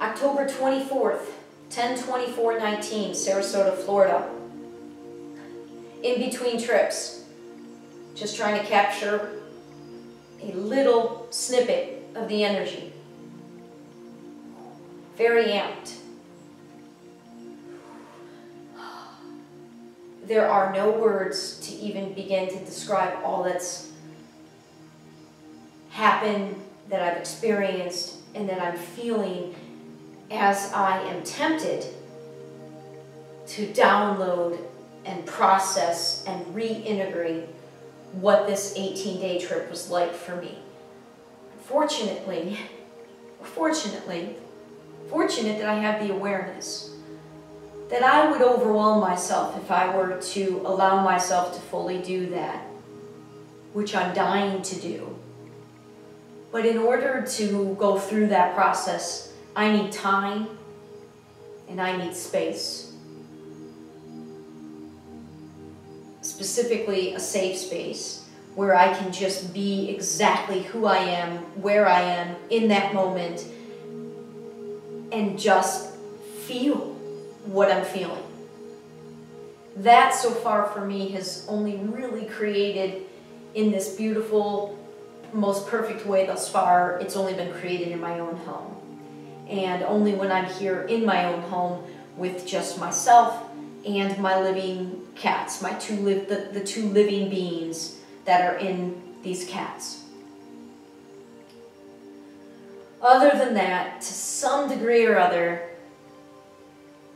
October 24th, 10-24-19, Sarasota, Florida. In between trips, just trying to capture a little snippet of the energy. Very amped. There are no words to even begin to describe all that's happened, that I've experienced, and that I'm feeling as I am tempted to download and process and reintegrate what this 18 day trip was like for me. Fortunately, fortunately, fortunate that I have the awareness that I would overwhelm myself if I were to allow myself to fully do that, which I'm dying to do. But in order to go through that process, I need time and I need space. Specifically, a safe space where I can just be exactly who I am, where I am in that moment, and just feel what I'm feeling. That so far for me has only really created in this beautiful, most perfect way thus far, it's only been created in my own home. And only when I'm here in my own home with just myself and my living cats, my two live the, the two living beings that are in these cats. Other than that, to some degree or other,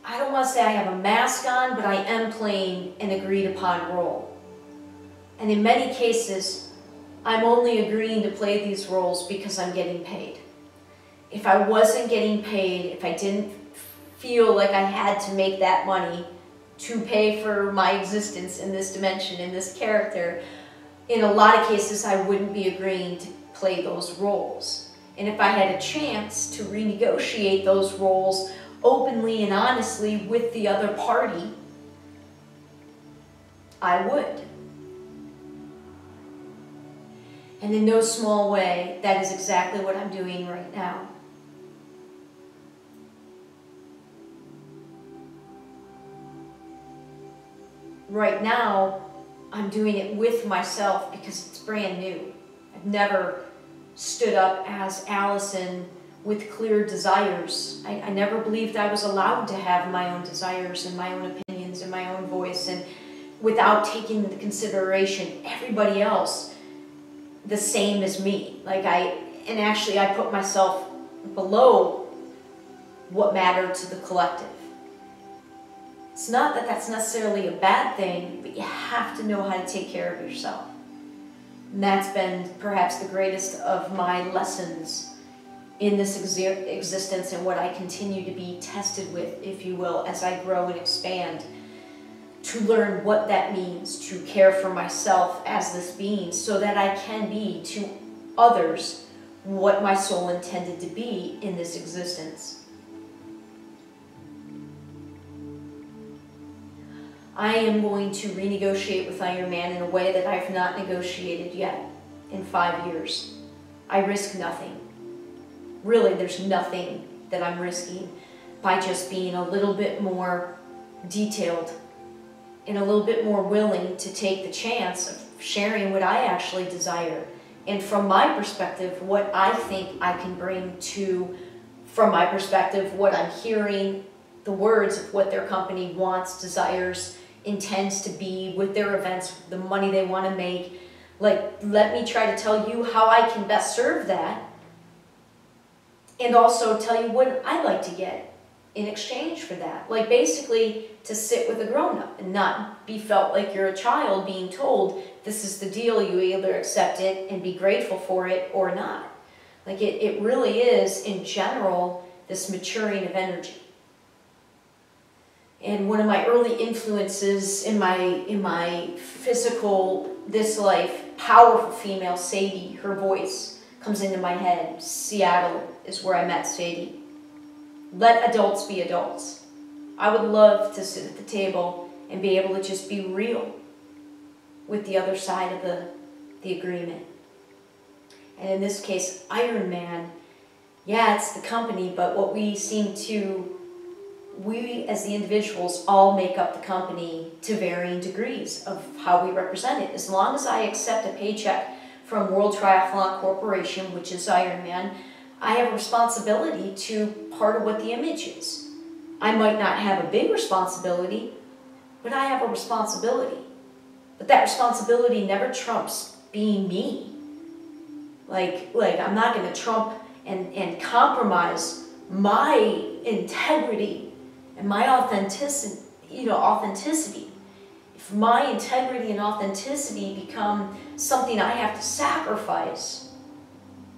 I don't want to say I have a mask on, but I am playing an agreed upon role. And in many cases, I'm only agreeing to play these roles because I'm getting paid. If I wasn't getting paid, if I didn't feel like I had to make that money to pay for my existence in this dimension, in this character, in a lot of cases I wouldn't be agreeing to play those roles. And if I had a chance to renegotiate those roles openly and honestly with the other party, I would. And in no small way, that is exactly what I'm doing right now. Right now, I'm doing it with myself because it's brand new. I've never stood up as Alyson with clear desires. I, I, never believed I was allowed to have my own desires and my own opinions and my own voice and without taking into consideration everybody else the same as me. Like I, and actually I put myself below what mattered to the collective. It's not that that's necessarily a bad thing, but you have to know how to take care of yourself. And that's been perhaps the greatest of my lessons in this existence and what I continue to be tested with, if you will, as I grow and expand, to learn what that means to care for myself as this being so that I can be to others what my soul intended to be in this existence. I am going to renegotiate with Ironman in a way that I've not negotiated yet in five years. I risk nothing. Really, there's nothing that I'm risking by just being a little bit more detailed and a little bit more willing to take the chance of sharing what I actually desire. And from my perspective, what I think I can bring to, from my perspective, what I'm hearing, the words of what their company wants, desires, intends to be with their events, the money they want to make. Like, let me try to tell you how I can best serve that. And also tell you what I'd like to get in exchange for that. Like, basically, to sit with a grown up and not be felt like you're a child being told this is the deal, you either accept it and be grateful for it or not. Like, it, it really is, in general, this maturing of energy and one of my early influences in my in my physical this life powerful female sadie her voice comes into my head. Seattle is where i met sadie. Let adults be adults. I would love to sit at the table and be able to just be real with the other side of the the agreement. And in this case Ironman. Yeah, it's the company, but what we seem to, we as the individuals all make up the company to varying degrees of how we represent it. As long as I accept a paycheck from World Triathlon Corporation, which is Ironman, I have a responsibility to part of what the image is. I might not have a big responsibility, but I have a responsibility. But that responsibility never trumps being me. Like, like I'm not going to trump and, and compromise my integrity and my authenticity, you know, authenticity. If my integrity and authenticity become something I have to sacrifice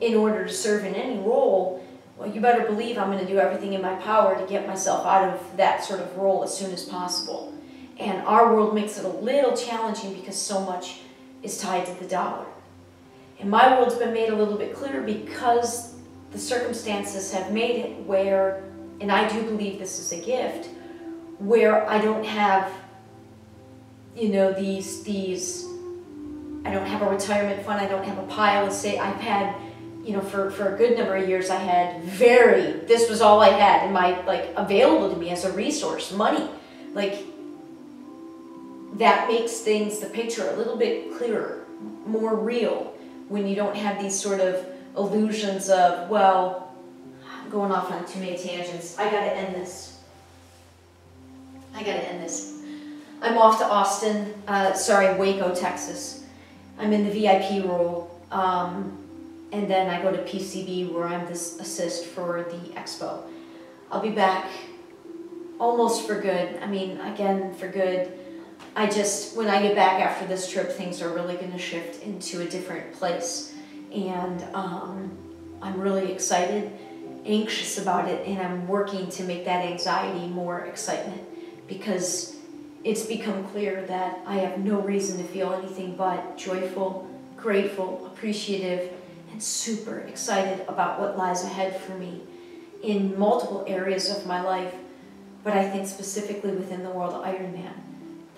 in order to serve in any role, well, you better believe I'm going to do everything in my power to get myself out of that sort of role as soon as possible. And our world makes it a little challenging because so much is tied to the dollar. And my world's been made a little bit clearer because the circumstances have made it where, and I do believe this is a gift, where I don't have, you know, these, these, I don't have a retirement fund, I don't have a pile of say, I've had, you know, for, for a good number of years, I had very, this was all I had in my, like, available to me as a resource, money. Like, that makes things, the picture a little bit clearer, more real, when you don't have these sort of illusions of, well, going off on too many tangents. I gotta end this. I gotta end this. I'm off to Austin, uh, sorry, Waco, Texas. I'm in the VIP role. Um, and then I go to PCB where I'm this assist for the expo. I'll be back almost for good. I mean, again, for good. I just, when I get back after this trip, things are really going to shift into a different place and um, I'm really excited, anxious about it, and I'm working to make that anxiety more excitement because it's become clear that I have no reason to feel anything but joyful, grateful, appreciative, and super excited about what lies ahead for me in multiple areas of my life, but I think specifically within the world of Ironman.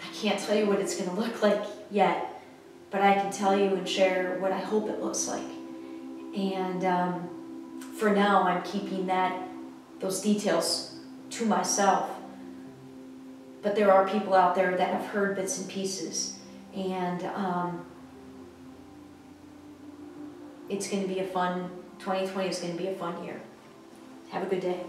I can't tell you what it's going to look like yet, but I can tell you and share what I hope it looks like. And um, for now, I'm keeping that those details to myself. But there are people out there that have heard bits and pieces, and um, it's going to be a fun. 2020 is going to be a fun year. Have a good day.